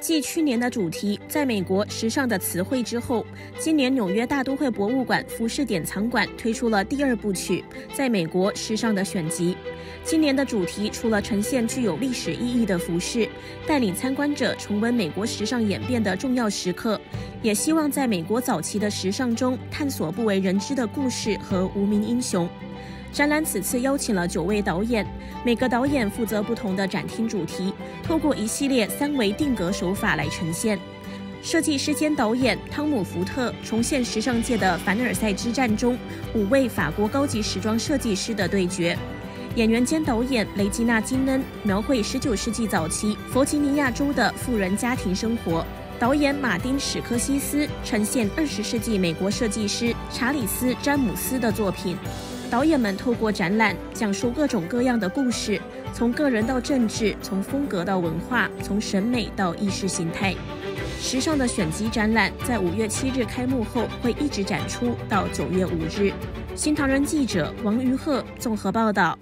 继去年的主题“在美国时尚的词汇”之后，今年纽约大都会博物馆服饰典藏馆推出了第二部曲“在美国时尚的选集”。今年的主题除了呈现具有历史意义的服饰，带领参观者重温美国时尚演变的重要时刻，也希望在美国早期的时尚中探索不为人知的故事和无名英雄。展览此次邀请了九位导演，每个导演负责不同的展厅主题，透过一系列三维定格手法来呈现。设计师兼导演汤姆·福特重现时尚界的凡尔赛之战中五位法国高级时装设计师的对决。演员兼导演雷吉娜·金恩描绘19世纪早期弗吉尼亚州的富人家庭生活。导演马丁·史科西斯呈现20世纪美国设计师查理斯·詹姆斯的作品。导演们透过展览讲述各种各样的故事，从个人到政治，从风格到文化，从审美到意识形态。时尚的选集展览在五月七日开幕后会一直展出到九月五日。新唐人记者王于鹤综合报道。